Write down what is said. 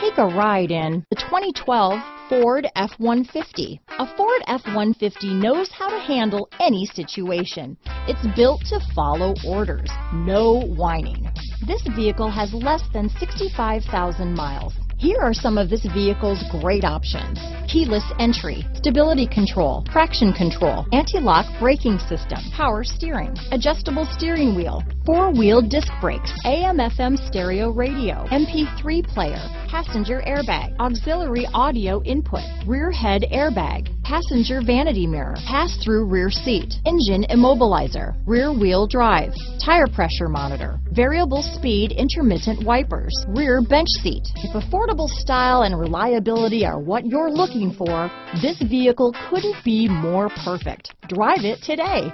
Take a ride in the 2012 Ford F-150. A Ford F-150 knows how to handle any situation. It's built to follow orders, no whining. This vehicle has less than 65,000 miles. Here are some of this vehicle's great options. Keyless entry, stability control, traction control, anti-lock braking system, power steering, adjustable steering wheel, four-wheel disc brakes, AM FM stereo radio, MP3 player, passenger airbag, auxiliary audio input, rear head airbag, passenger vanity mirror, pass-through rear seat, engine immobilizer, rear wheel drive, tire pressure monitor, variable speed intermittent wipers, rear bench seat. If affordable style and reliability are what you're looking for, this vehicle couldn't be more perfect. Drive it today.